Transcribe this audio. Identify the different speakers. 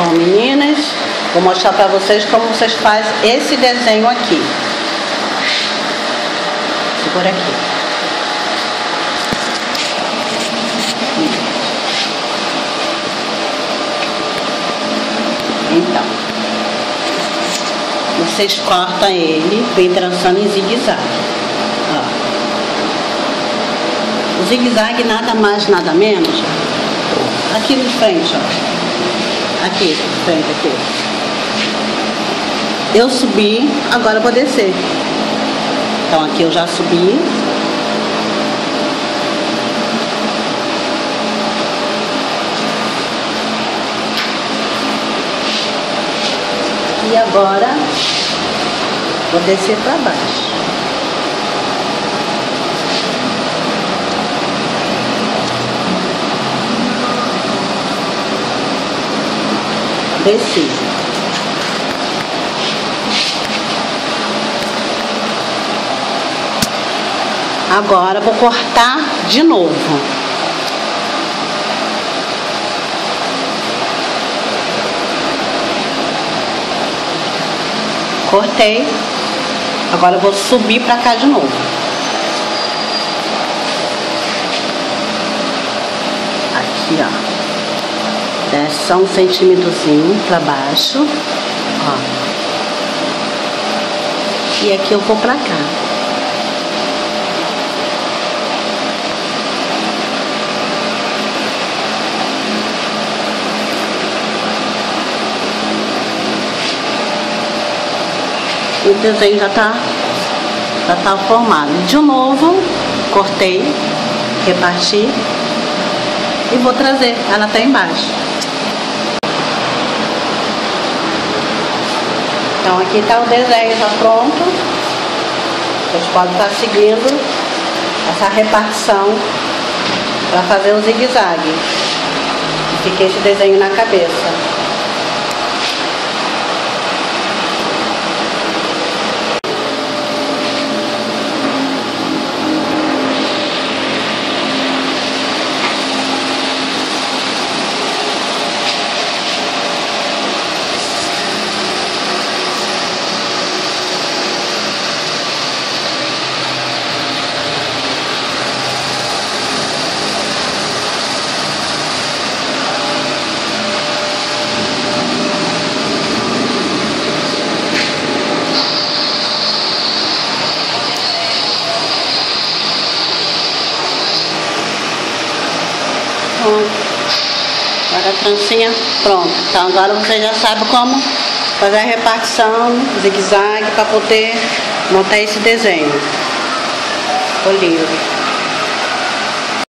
Speaker 1: Então, meninas, vou mostrar para vocês como vocês fazem esse desenho aqui. Segura aqui. Então, vocês cortam ele, vem traçando em zigue-zague. O zigue-zague nada mais, nada menos. Aqui de frente, ó. Aqui, frente, aqui. Eu subi, agora eu vou descer. Então aqui eu já subi. E agora vou descer para baixo. Agora vou cortar de novo. Cortei. Agora vou subir pra cá de novo. Aqui, ó. Desce só um centímetrozinho pra baixo. Ó. E aqui eu vou pra cá. o desenho já tá, já tá formado. De novo, cortei, reparti e vou trazer ela até embaixo. Então aqui está o desenho já pronto. Vocês podem estar seguindo essa repartição para fazer o zigue-zague. Fiquei esse desenho na cabeça. Pronto. Agora a trancinha, pronto. Então agora você já sabe como fazer a repartição, zigue-zague, para poder montar esse desenho. Lindo.